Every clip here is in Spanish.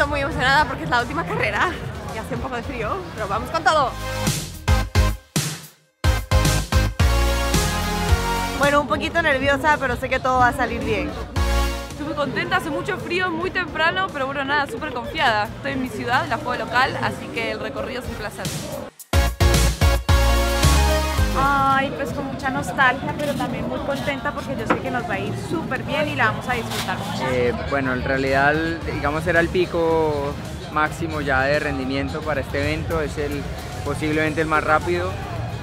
emocionada porque es la última carrera y hace un poco de frío, pero vamos con todo. Bueno, un poquito nerviosa, pero sé que todo va a salir bien. Estoy muy contenta, hace mucho frío, muy temprano, pero bueno, nada, súper confiada. Estoy en mi ciudad, la juego local, así que el recorrido es un placer. Ay, pues con mucha nostalgia, pero también muy contenta porque yo sé que nos va a ir súper bien y la vamos a disfrutar mucho. Eh, bueno, en realidad, digamos, era el pico máximo ya de rendimiento para este evento, es el posiblemente el más rápido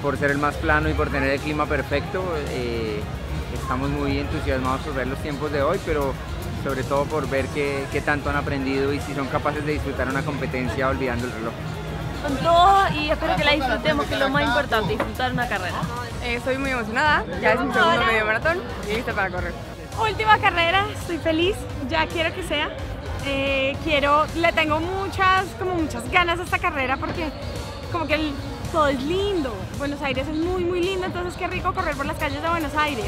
por ser el más plano y por tener el clima perfecto. Eh, estamos muy entusiasmados por ver los tiempos de hoy, pero sobre todo por ver qué, qué tanto han aprendido y si son capaces de disfrutar una competencia olvidando el reloj con todo y espero que la disfrutemos, que es lo más importante, disfrutar una carrera. Eh, estoy muy emocionada, ya es mi segundo medio maratón y lista para correr. Última carrera, estoy feliz, ya quiero que sea. Eh, quiero, le tengo muchas, como muchas ganas a esta carrera porque como que todo es lindo. Buenos Aires es muy, muy lindo, entonces qué rico correr por las calles de Buenos Aires.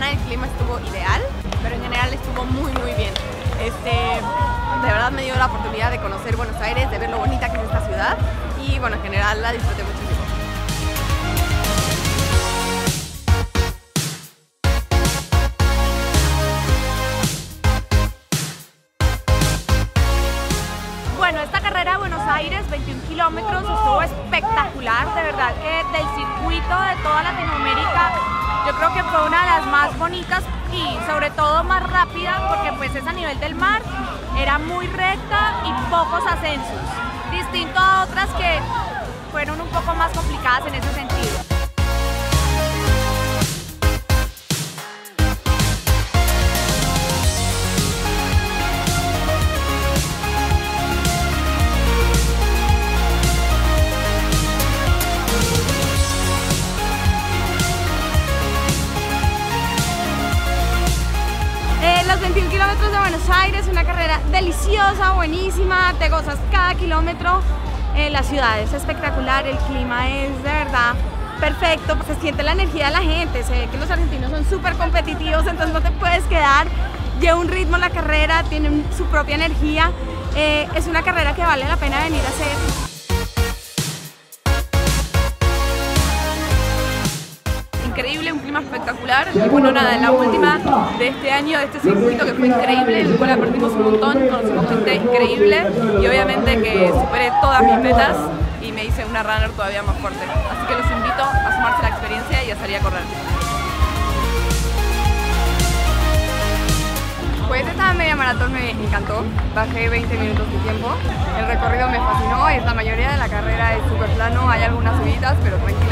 El clima estuvo ideal, pero en general estuvo muy muy bien. Este, de verdad me dio la oportunidad de conocer Buenos Aires, de ver lo bonita que es esta ciudad y bueno, en general la disfruté muchísimo. Bueno, esta carrera Buenos Aires, 21 kilómetros, estuvo espectacular, de verdad que del circuito de toda Latinoamérica, yo creo que fue una de las más bonitas y sobre todo más rápida porque pues es a nivel del mar, era muy recta y pocos ascensos, distinto a otras que fueron un poco más complicadas en ese sentido. Buenos Aires, una carrera deliciosa, buenísima, te gozas cada kilómetro. Eh, la ciudad es espectacular, el clima es de verdad perfecto, se siente la energía de la gente, se ve que los argentinos son súper competitivos, entonces no te puedes quedar, lleva un ritmo la carrera, tienen su propia energía, eh, es una carrera que vale la pena venir a hacer. Increíble, un clima espectacular. Y bueno, nada, la última de este año, de este circuito que fue increíble, el cual aprendimos un montón, conocimos gente increíble y obviamente que superé todas mis metas y me hice una runner todavía más fuerte. Así que los invito a sumarse a la experiencia y a salir a correr. Pues esta media maratón me encantó, bajé 20 minutos de tiempo, el recorrido me fascinó, es la mayoría de la carrera es súper plano, hay algunas subidas pero tranquilas.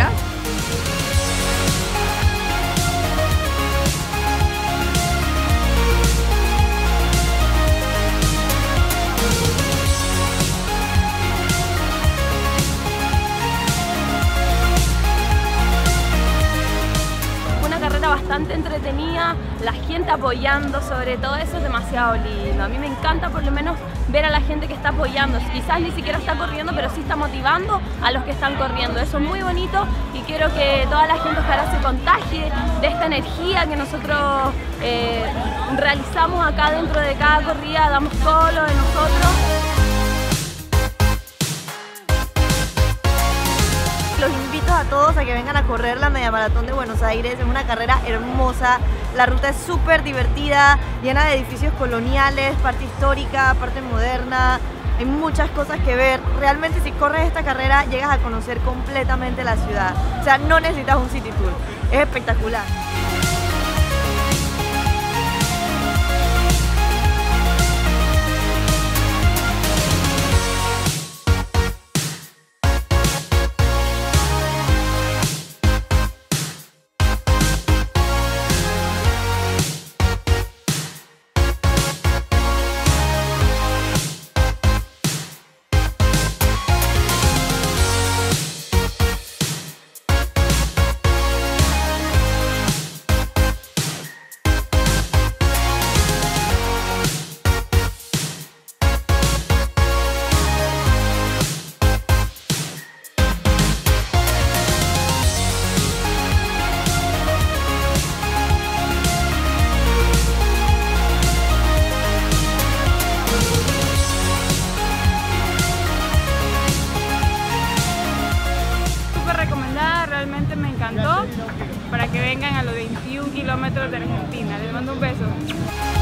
Bastante entretenida, la gente apoyando, sobre todo eso es demasiado lindo. A mí me encanta por lo menos ver a la gente que está apoyando, quizás ni siquiera está corriendo, pero sí está motivando a los que están corriendo. Eso es muy bonito y quiero que toda la gente ojalá se contagie de esta energía que nosotros eh, realizamos acá dentro de cada corrida, damos todo lo de nosotros. Los invito a todos a que vengan a correr la Media Maratón de Buenos Aires. Es una carrera hermosa, la ruta es súper divertida, llena de edificios coloniales, parte histórica, parte moderna. hay muchas cosas que ver. Realmente si corres esta carrera llegas a conocer completamente la ciudad. O sea, no necesitas un city tour. Es espectacular. Kilómetros de Argentina. Les mando un beso.